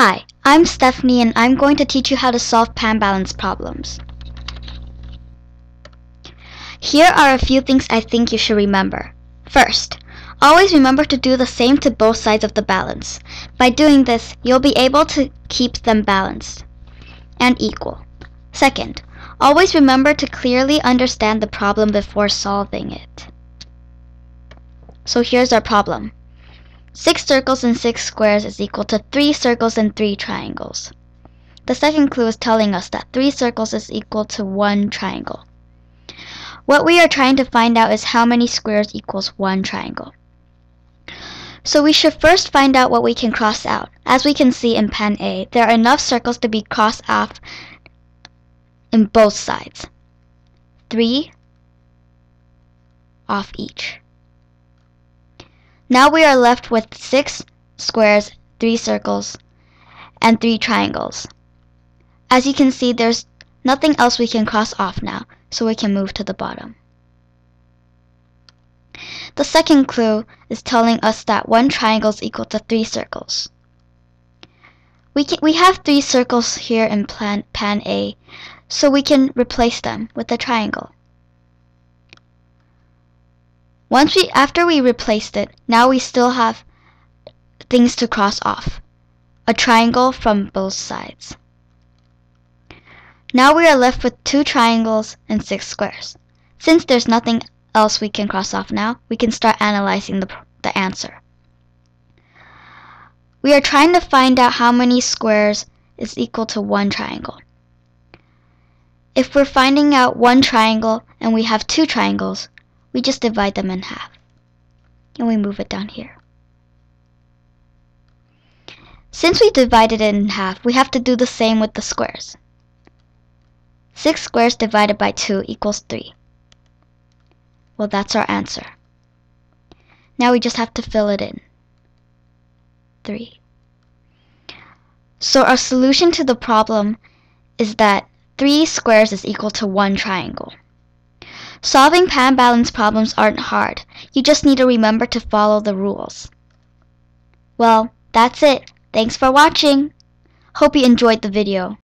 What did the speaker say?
Hi, I'm Stephanie and I'm going to teach you how to solve pan balance problems. Here are a few things I think you should remember. First, always remember to do the same to both sides of the balance. By doing this, you'll be able to keep them balanced and equal. Second, always remember to clearly understand the problem before solving it. So here's our problem. 6 circles and 6 squares is equal to 3 circles and 3 triangles. The second clue is telling us that 3 circles is equal to 1 triangle. What we are trying to find out is how many squares equals 1 triangle. So we should first find out what we can cross out. As we can see in pan A, there are enough circles to be crossed off in both sides. 3 off each. Now we are left with 6 squares, 3 circles, and 3 triangles. As you can see, there's nothing else we can cross off now, so we can move to the bottom. The second clue is telling us that one triangle is equal to 3 circles. We, can, we have 3 circles here in plan, pan A, so we can replace them with a triangle. Once we, after we replaced it, now we still have things to cross off. A triangle from both sides. Now we are left with two triangles and six squares. Since there's nothing else we can cross off now, we can start analyzing the, the answer. We are trying to find out how many squares is equal to one triangle. If we're finding out one triangle and we have two triangles, we just divide them in half. And we move it down here. Since we divided it in half, we have to do the same with the squares. 6 squares divided by 2 equals 3. Well, that's our answer. Now we just have to fill it in. 3. So our solution to the problem is that 3 squares is equal to 1 triangle. Solving pan balance problems aren't hard. You just need to remember to follow the rules. Well, that's it. Thanks for watching. Hope you enjoyed the video.